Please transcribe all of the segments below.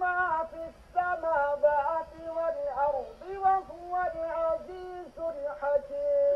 ما في السماوات والأرض وهو العزيز الحكيم.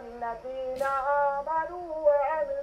الذين آمنوا وعملوا